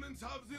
Romans have the